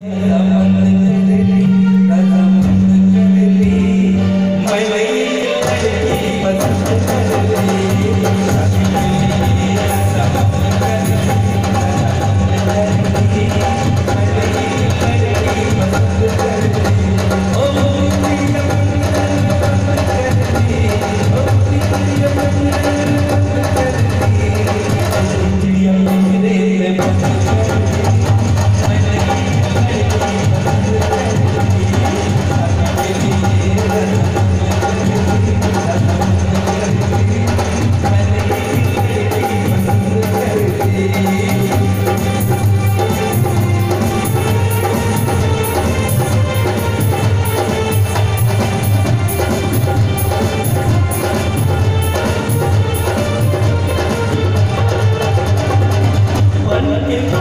Dapat in